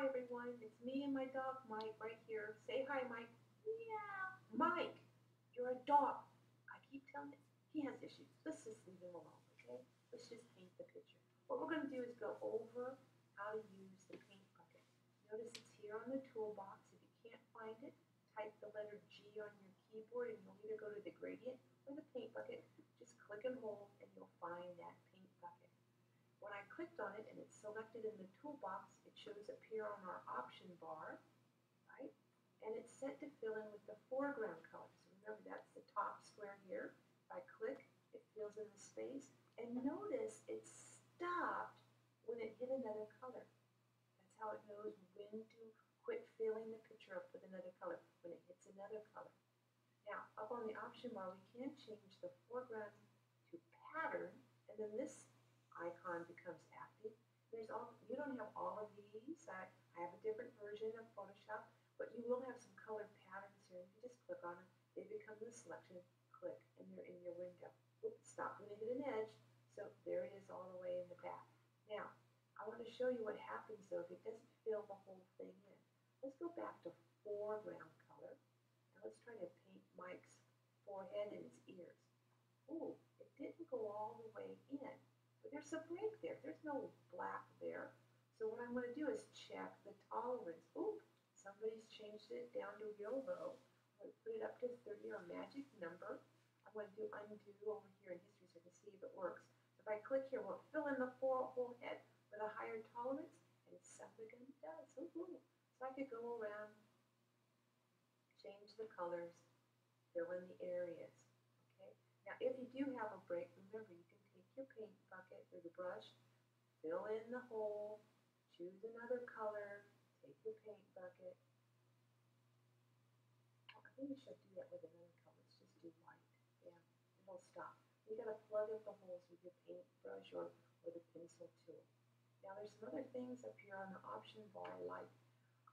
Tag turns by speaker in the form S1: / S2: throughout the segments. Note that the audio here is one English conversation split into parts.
S1: Hi everyone, it's me and my dog Mike right here. Say hi Mike. Yeah. Mike, you're a dog. I keep telling him he has issues. Let's just leave him alone, okay? Let's just paint the picture. What we're going to do is go over how to use the paint bucket. Notice it's here on the toolbox. If you can't find it, type the letter G on your keyboard and you'll either go to the gradient or the paint bucket. Just click and hold and you'll find that paint bucket. When I clicked on it and it's selected in the toolbox, it shows up here on our option bar, right? And it's set to fill in with the foreground color. So remember that's the top square here. If I click, it fills in the space. And notice it stopped when it hit another color. That's how it knows when to quit filling the picture up with another color, when it hits another color. Now, up on the option bar, we can change the foreground to pattern, and then this icon becomes active. There's all, you don't have all of these. I, I have a different version of Photoshop, but you will have some colored patterns here. You just click on them, they become the selection, click, and they're in your window. Oops, stop when they hit an edge, so there it is all the way in the back. Now, I want to show you what happens though if it doesn't fill the whole thing in. Let's go back to foreground color, and let's try to paint Mike's forehead and his ears. Ooh, it didn't go all the way in. But there's a break there. There's no black there. So what I'm going to do is check the tolerance. Oop, somebody's changed it down to real. I'm going to put it up to 30 or magic number. I'm going to do undo over here in history so I can see if it works. If I click here, it fill in the whole, head with a higher tolerance? And it does. Ooh. So I could go around, change the colors, fill in the areas. Okay. Now if you do have a break, remember you can take your paint brush, fill in the hole, choose another color, take your paint bucket. I think we should do that with another color. Let's just do white. Yeah, it'll stop. You gotta plug up the holes with your paintbrush or, with a pencil tool. Now there's some other things up here on the option bar like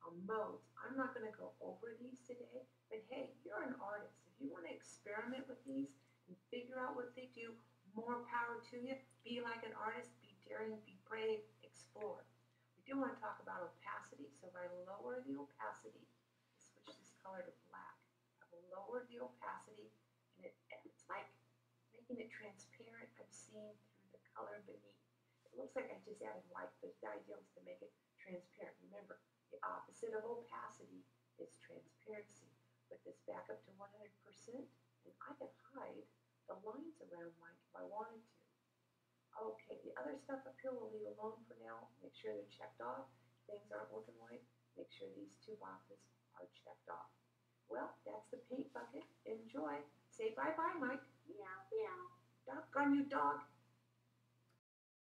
S1: um, modes. I'm not gonna go over these today, but hey, you're an artist. If you wanna experiment with these and figure out what they do, more power to you. Be like an artist, be daring, be brave, explore. We do want to talk about opacity, so if I lower the opacity, switch this color to black. I will lower the opacity, and it, it's like making it transparent. I'm seeing through the color beneath. It looks like I just added white, but the idea was to make it transparent. Remember, the opposite of opacity is transparency. Put this back up to 100%, and I can hide the lines around Mike if I wanted to. Okay, the other stuff up here we'll leave alone for now. Make sure they're checked off. Things aren't working right. Make sure these two boxes are checked off. Well, that's the paint bucket. Enjoy. Say bye-bye, Mike. Meow, meow. Doggone you, dog.